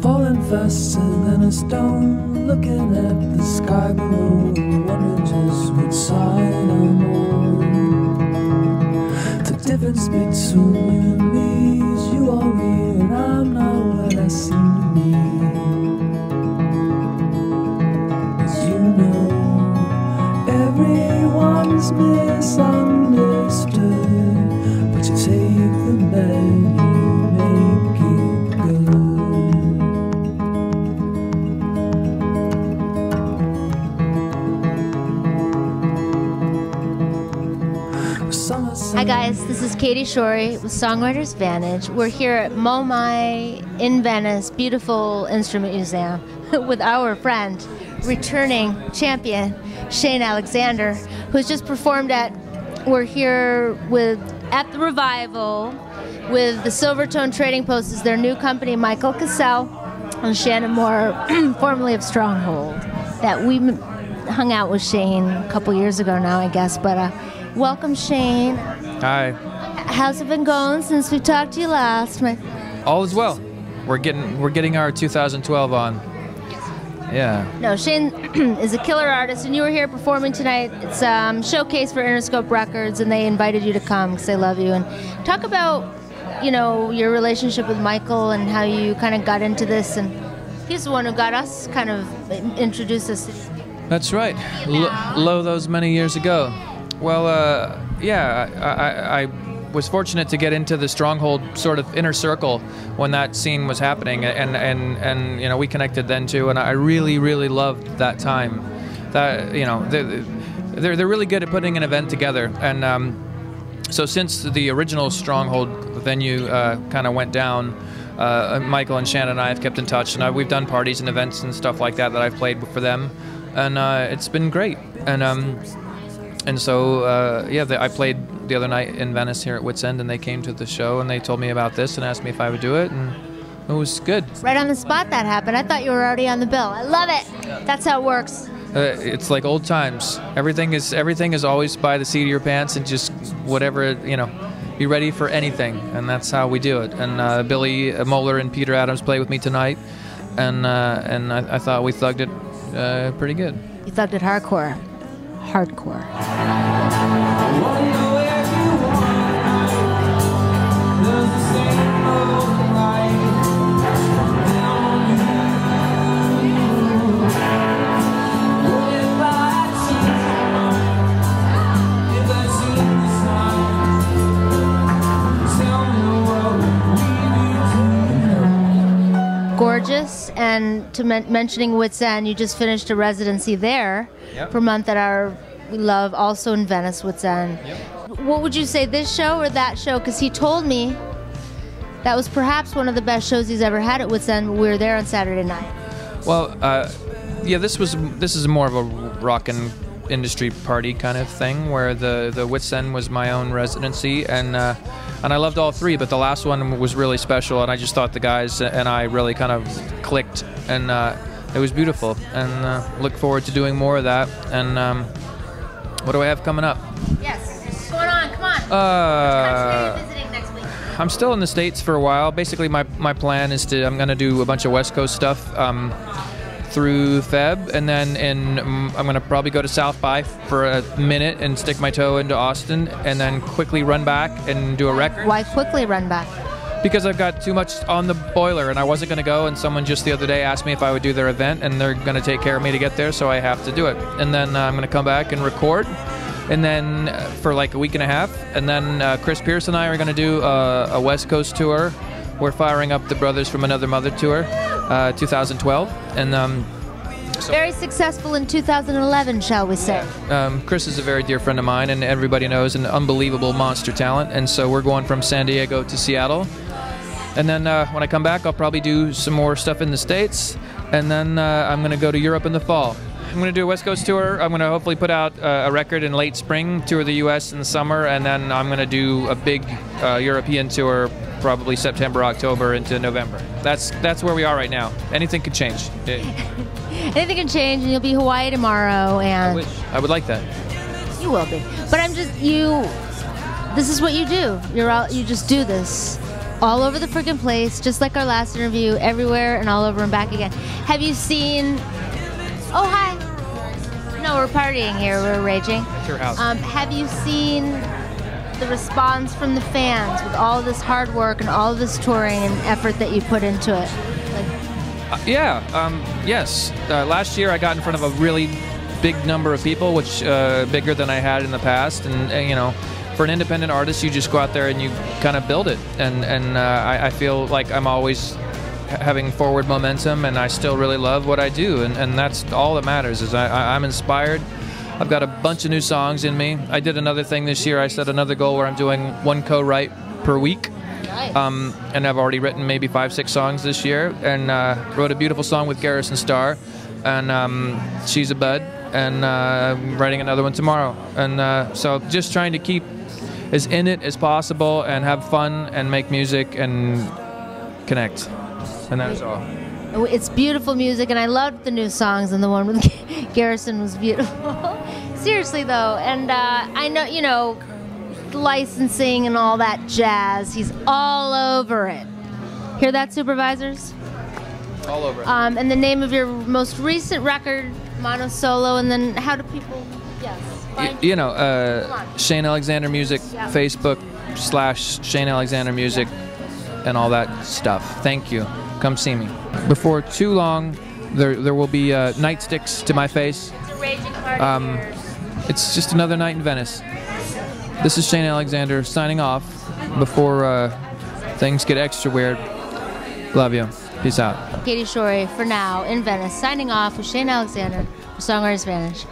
Falling faster than a stone, looking at the sky below, guys, this is Katie Shorey with Songwriters Vantage. We're here at MOMAI in Venice, beautiful instrument museum, with our friend, returning champion Shane Alexander, who's just performed at. We're here with at the revival with the Silvertone Trading Post is their new company, Michael Cassell and Shannon Moore, formerly of Stronghold, that we hung out with Shane a couple years ago now, I guess. But uh, welcome, Shane. Hi. How's it been going since we talked to you last? My- All is well. We're getting we're getting our 2012 on. Yeah. No, Shane is a killer artist, and you were here performing tonight. It's um, showcase for Interscope Records, and they invited you to come because they love you. And talk about, you know, your relationship with Michael and how you kind of got into this. And he's the one who got us kind of introduced us. That's right. L- low those many years ago. Well, uh, yeah, I, I, I was fortunate to get into the Stronghold sort of inner circle when that scene was happening, and and and you know we connected then too, and I really really loved that time. That you know they're they're, they're really good at putting an event together, and um, so since the original Stronghold venue uh, kind of went down. Uh, Michael and Shannon and I have kept in touch, and uh, we've done parties and events and stuff like that that I've played for them, and uh, it's been great. And um, and so uh, yeah, the, I played the other night in Venice here at Wits End, and they came to the show and they told me about this and asked me if I would do it, and it was good. Right on the spot that happened. I thought you were already on the bill. I love it. That's how it works. Uh, it's like old times. Everything is everything is always by the seat of your pants and just whatever you know. Be ready for anything, and that's how we do it. And uh, Billy Moeller and Peter Adams play with me tonight, and uh, and I, I thought we thugged it uh, pretty good. You thugged it hardcore. Hardcore. Gorgeous, and to men- mentioning Wits End, you just finished a residency there Yep. for a month at our we love also in Venice Wits End. What would you say, this show or that show? Because he told me that was perhaps one of the best shows he's ever had at Wits End. We were there on Saturday night. Well, uh, yeah, this was this is more of a rock and industry party kind of thing, where the the Wits End was my own residency, and uh, and I loved all three, but the last one was really special, and I just thought the guys and I really kind of clicked, and uh, it was beautiful, and uh, look forward to doing more of that. And um, what do I have coming up? Yes. What's going on? Come on. Uh, visiting next week. I'm still in the states for a while. Basically, my, my plan is to I'm gonna do a bunch of West Coast stuff um, through Feb, and then in um, I'm gonna probably go to South by for a minute and stick my toe into Austin, and then quickly run back and do a record Why quickly run back? because I've got too much on the boiler, and I wasn't gonna go. And someone just the other day asked me if I would do their event, and they're gonna take care of me to get there, so I have to do it. And then uh, I'm gonna come back and record. And then uh, for like a week and a half, and then uh, Chris Pierce and I are going to do uh, a West Coast tour. We're firing up the Brothers from Another Mother tour, uh, 2012, and um, Very successful in 2011, shall we say? um, Chris is a very dear friend of mine, and everybody knows an unbelievable monster talent. And so we're going from San Diego to Seattle, and then uh, when I come back, I'll probably do some more stuff in the states, and then uh, I'm going to go to Europe in the fall. I'm going to do a West Coast tour. I'm going to hopefully put out uh, a record in late spring, tour the U.S. in the summer, and then I'm going to do a big uh, European tour, probably September, October into November. That's that's where we are right now. Anything could change. It, Anything can change, and you'll be Hawaii tomorrow, I and wish I would like that. you will be. But I'm just you. This is what you do. You're all you just do this all over the freaking place, just like our last interview, everywhere and all over and back again. Have you seen? Oh hi. We're partying here. We're raging. At your house. Um, have you seen the response from the fans with all this hard work and all this touring and effort that you put into it? Like, Uh, yeah, um, yes. Uh, last year I got in front of a really big number of people, which uh, bigger than I had in the past, and, uh, you know, for an independent artist, you just go out there and you kind of build it, and and uh, I, I feel like I'm always having forward momentum, and I still really love what I do, and, and that's all that matters. Is I, I'm inspired. I've got a bunch of new songs in me. I did another thing this year. I set another goal where I'm doing one co-write per week. nice. Um, and I've already written maybe five, six songs this year, and uh, wrote a beautiful song with Garrison Starr, and um, she's a bud, and uh, I'm writing another one tomorrow. And uh, so just trying to keep as in it as possible, and have fun, and make music, and connect, and that is all. It's beautiful music, and I loved the new songs, and the one with Garrison was beautiful. Seriously, though, and uh, I know, you know, licensing and all that jazz. He's all over it. Hear that, supervisors? All over. it. Um, and the name of your most recent record, Mono Solo, and then how do people, yes, Y- you know, uh. Shane Alexander Music. Facebook slash Shane Alexander Music, and all that stuff. Thank you. Come see me. Before too long, there there will be uh, nightsticks to my face. Um. It's just another night in Venice. This is Shane Alexander signing off before uh, things get extra weird. Love you. Peace out. Katie Shorey for now in Venice, signing off with Shane Alexander for Songwriters Vantage.